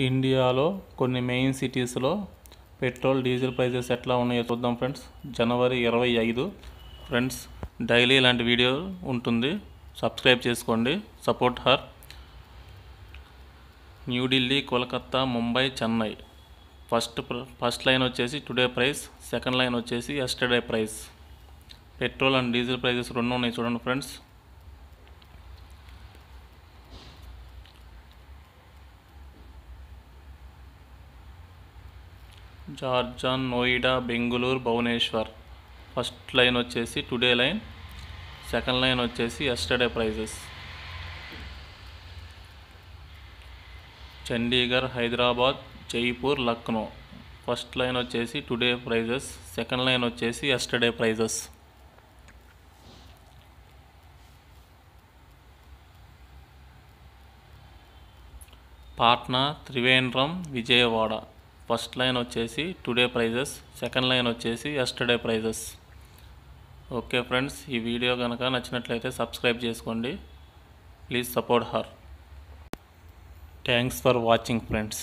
ఇండియాలో కొన్ని మెయిన్ సిటీస్లో పెట్రోల్ డీజిల్ ప్రైజెస్ ఎట్లా ఉన్నాయో చూద్దాం ఫ్రెండ్స్. జనవరి ఇరవై ఐదు. ఫ్రెండ్స్ డైలీ ఇలాంటి వీడియో ఉంటుంది. సబ్స్క్రైబ్ చేసుకోండి. Support her. New Delhi Kolkata Mumbai Chennai. First ప్ర- ఫస్ట్ లైన్ వచ్చేసి టుడే ప్రైస్. సెకండ్ లైన్ వచ్చేసి yesterday price. Petrol and diesel prices రెండు ఉన్నాయి చూడండి friends. జార్జాన్ Noida Bengaluru Bhubaneswar. First line వచ్చేసి టుడే లైన్ సెకండ్ లైన్ వచ్చేసి yesterday prizes. Chandigarh Hyderabad Jaipur Lucknow. First line వచ్చేసి టుడే ప్రైజెస్ సెకండ్ లైన్ వచ్చేసి yesterday prices. Patna Trivandrum Vijayawada. First line వచ్చేసి టుడే ప్రైజెస్ సెకండ్ లైన్ వచ్చేసి ఎస్టర్డే ప్రైజెస్. ఓకే ఫ్రెండ్స్ ఈ వీడియో కనుక నచ్చినట్లయితే సబ్స్క్రైబ్ చేసుకోండి. Please support her. Thanks for watching friends.